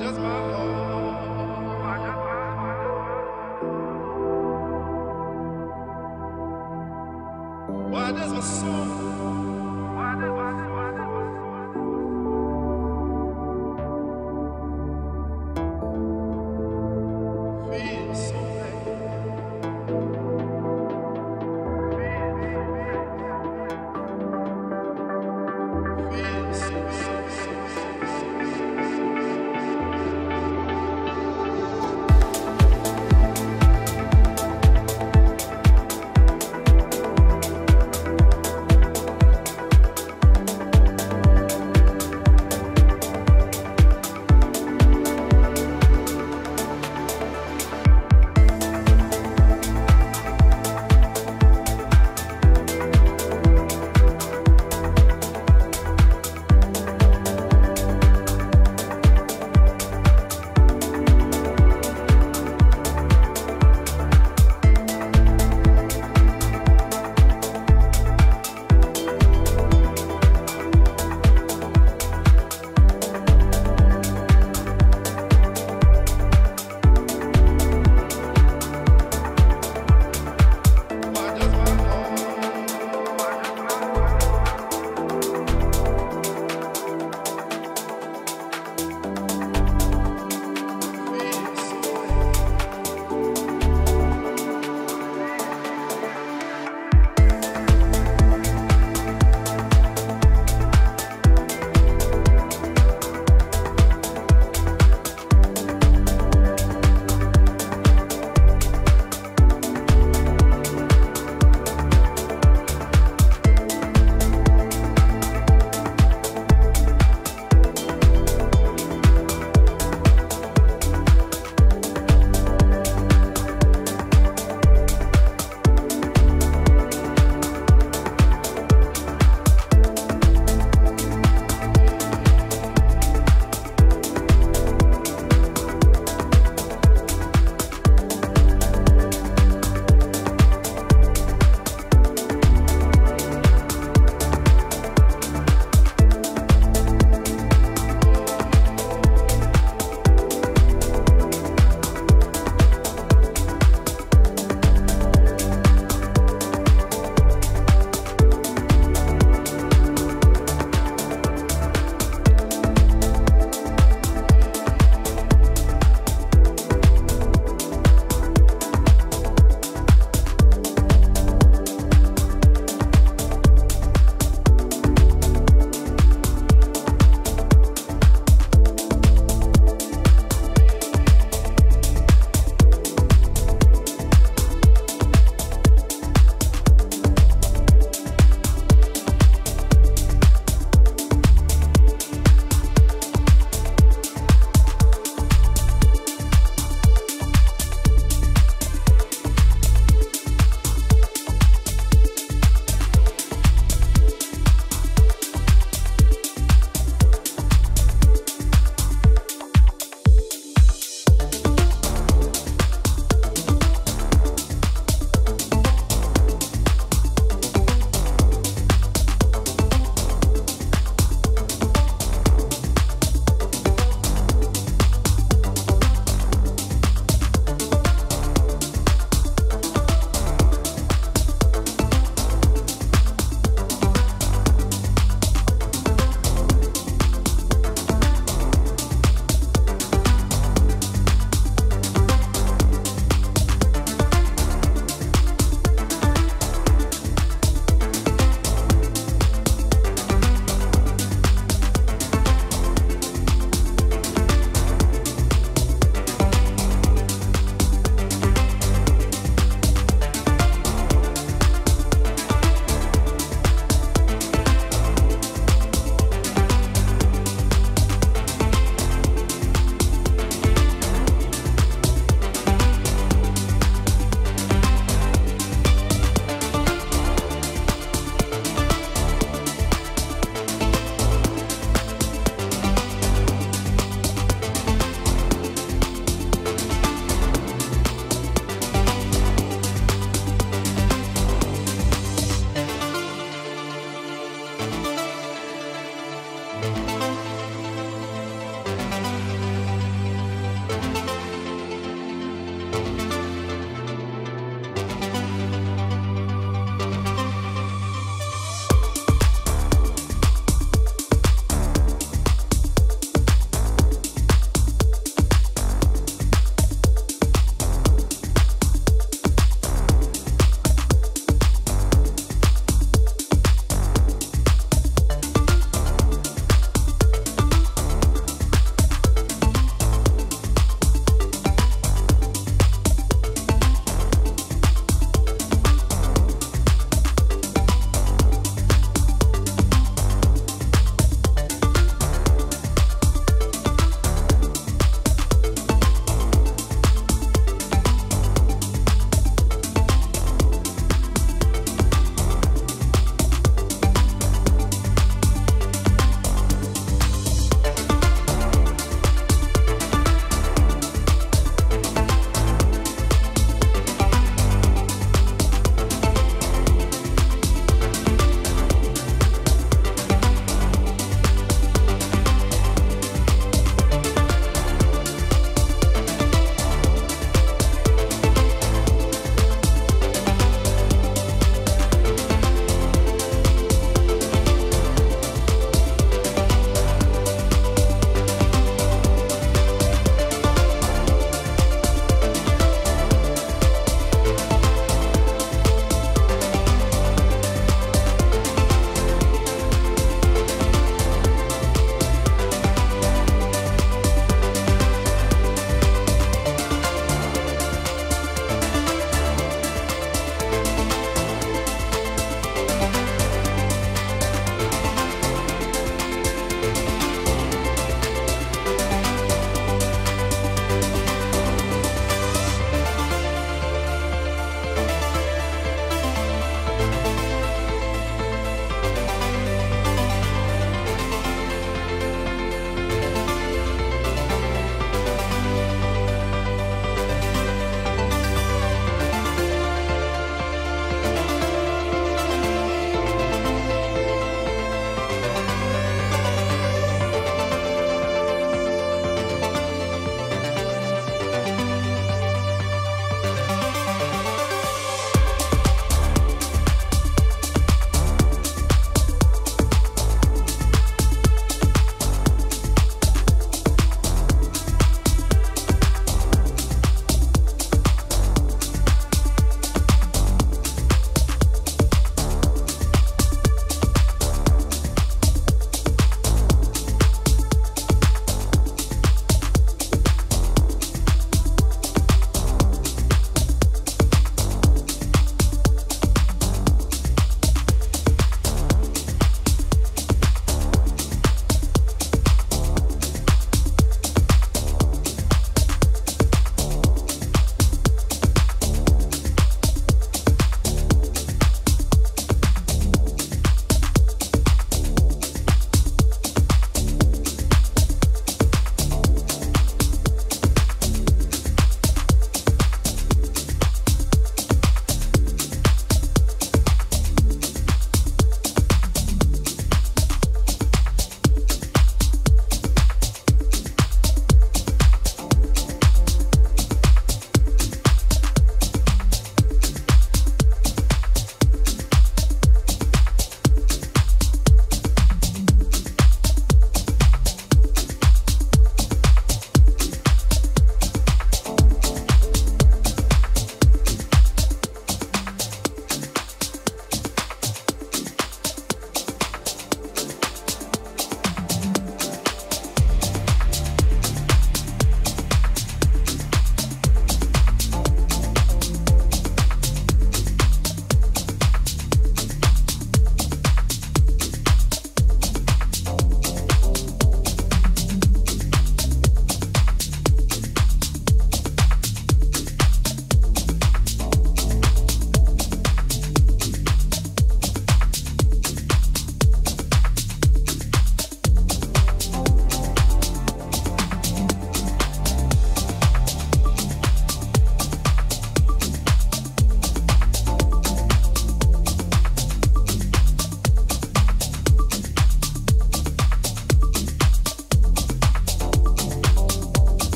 just my heart.